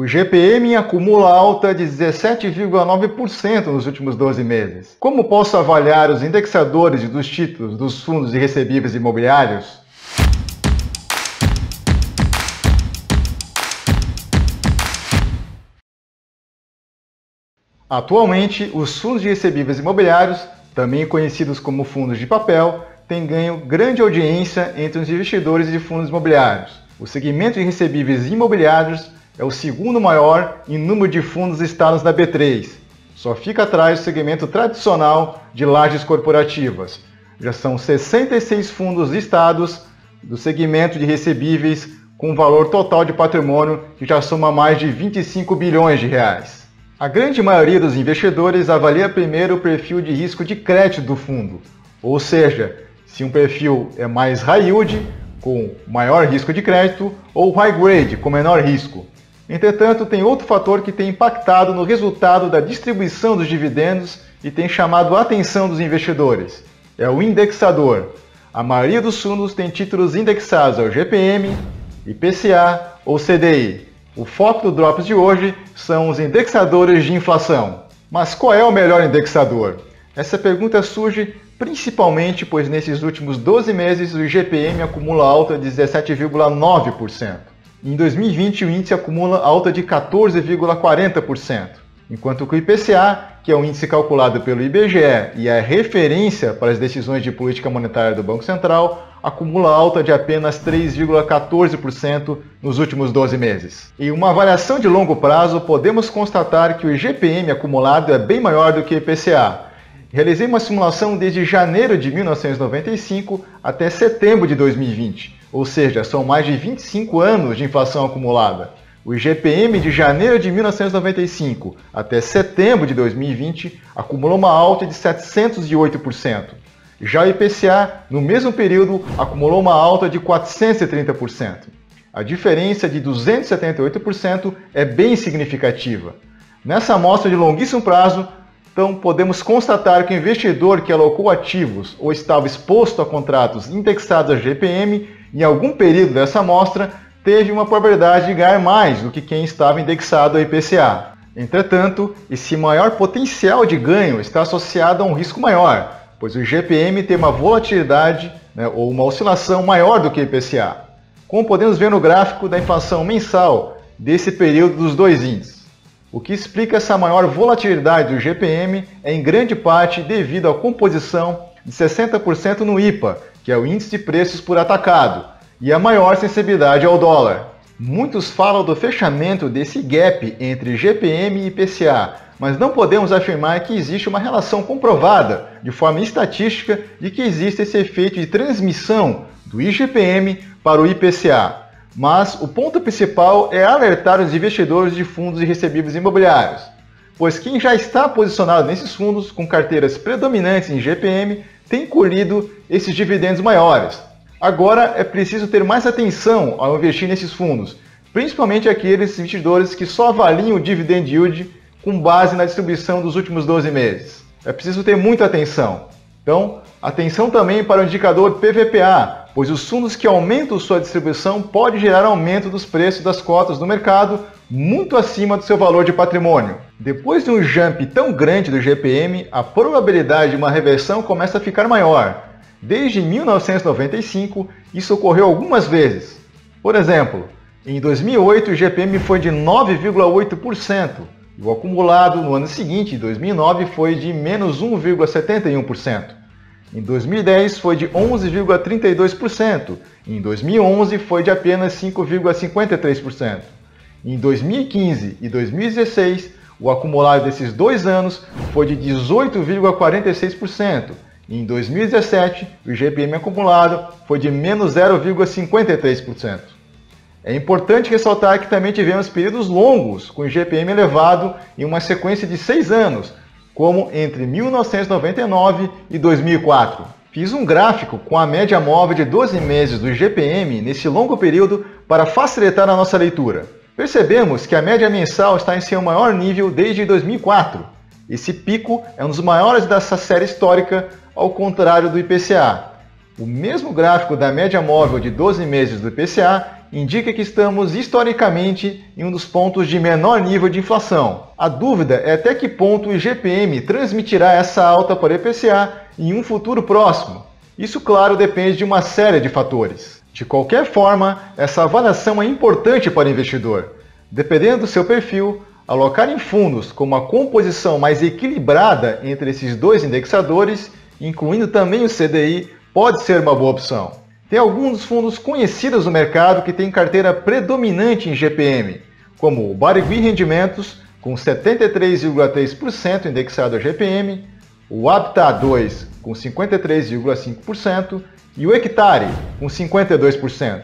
O GPM acumula alta de 17,9% nos últimos 12 meses. Como posso avaliar os indexadores dos títulos dos fundos de recebíveis imobiliários? Atualmente, os fundos de recebíveis imobiliários, também conhecidos como fundos de papel, têm ganho grande audiência entre os investidores de fundos imobiliários. O segmento de recebíveis imobiliários é o segundo maior em número de fundos listados na B3. Só fica atrás do segmento tradicional de lajes corporativas. Já são 66 fundos listados do segmento de recebíveis com um valor total de patrimônio que já soma mais de 25 bilhões de reais. A grande maioria dos investidores avalia primeiro o perfil de risco de crédito do fundo, ou seja, se um perfil é mais high yield, com maior risco de crédito, ou high grade, com menor risco. Entretanto, tem outro fator que tem impactado no resultado da distribuição dos dividendos e tem chamado a atenção dos investidores. É o indexador. A maioria dos fundos tem títulos indexados ao GPM, IPCA ou CDI. O foco do Drops de hoje são os indexadores de inflação. Mas qual é o melhor indexador? Essa pergunta surge principalmente pois nesses últimos 12 meses o IGPM acumula alta de 17,9%. Em 2020, o índice acumula alta de 14,40%, enquanto que o IPCA, que é o índice calculado pelo IBGE e é referência para as decisões de política monetária do Banco Central, acumula alta de apenas 3,14% nos últimos 12 meses. Em uma avaliação de longo prazo, podemos constatar que o IGPM acumulado é bem maior do que o IPCA. Realizei uma simulação desde janeiro de 1995 até setembro de 2020 ou seja, são mais de 25 anos de inflação acumulada. O IGPM de janeiro de 1995 até setembro de 2020 acumulou uma alta de 708%. Já o IPCA, no mesmo período, acumulou uma alta de 430%. A diferença de 278% é bem significativa. Nessa amostra de longuíssimo prazo, então podemos constatar que o investidor que alocou ativos ou estava exposto a contratos indexados a GPM em algum período dessa amostra, teve uma probabilidade de ganhar mais do que quem estava indexado ao IPCA. Entretanto, esse maior potencial de ganho está associado a um risco maior, pois o GPM tem uma volatilidade né, ou uma oscilação maior do que o IPCA, como podemos ver no gráfico da inflação mensal desse período dos dois índices. O que explica essa maior volatilidade do GPM é em grande parte devido à composição de 60% no IPA, que é o índice de preços por atacado, e a maior sensibilidade ao dólar. Muitos falam do fechamento desse gap entre GPM e IPCA, mas não podemos afirmar que existe uma relação comprovada, de forma estatística, de que existe esse efeito de transmissão do IGPM para o IPCA. Mas o ponto principal é alertar os investidores de fundos e recebíveis imobiliários, pois quem já está posicionado nesses fundos com carteiras predominantes em GPM tem colhido esses dividendos maiores. Agora é preciso ter mais atenção ao investir nesses fundos, principalmente aqueles investidores que só avaliam o dividend yield com base na distribuição dos últimos 12 meses. É preciso ter muita atenção. Então, atenção também para o indicador PVPA, pois os fundos que aumentam sua distribuição pode gerar aumento dos preços das cotas no mercado muito acima do seu valor de patrimônio. Depois de um jump tão grande do GPM, a probabilidade de uma reversão começa a ficar maior. Desde 1995, isso ocorreu algumas vezes. Por exemplo, em 2008 o GPM foi de 9,8% e o acumulado no ano seguinte, em 2009, foi de menos 1,71%. Em 2010 foi de 11,32%, em 2011 foi de apenas 5,53%. Em 2015 e 2016, o acumulado desses dois anos foi de 18,46%. E em 2017, o GPM acumulado foi de menos 0,53%. É importante ressaltar que também tivemos períodos longos com o GPM elevado em uma sequência de seis anos, como entre 1999 e 2004. Fiz um gráfico com a média móvel de 12 meses do GPM nesse longo período para facilitar a nossa leitura. Percebemos que a média mensal está em seu maior nível desde 2004. Esse pico é um dos maiores dessa série histórica, ao contrário do IPCA. O mesmo gráfico da média móvel de 12 meses do IPCA indica que estamos historicamente em um dos pontos de menor nível de inflação. A dúvida é até que ponto o IGPM transmitirá essa alta para o IPCA em um futuro próximo. Isso, claro, depende de uma série de fatores. De qualquer forma, essa avaliação é importante para o investidor. Dependendo do seu perfil, alocar em fundos com uma composição mais equilibrada entre esses dois indexadores, incluindo também o CDI, pode ser uma boa opção. Tem alguns fundos conhecidos no mercado que têm carteira predominante em GPM, como o Barigui Rendimentos, com 73,3% indexado a GPM, o Apta 2, com 53,5%, e o Hectare, com 52%.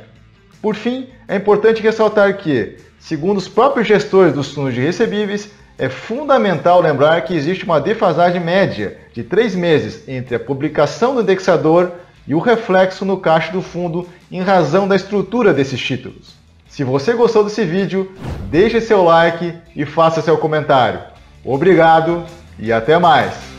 Por fim, é importante ressaltar que, segundo os próprios gestores dos fundos de recebíveis, é fundamental lembrar que existe uma defasagem média de três meses entre a publicação do indexador e o reflexo no caixa do fundo em razão da estrutura desses títulos. Se você gostou desse vídeo, deixe seu like e faça seu comentário. Obrigado e até mais!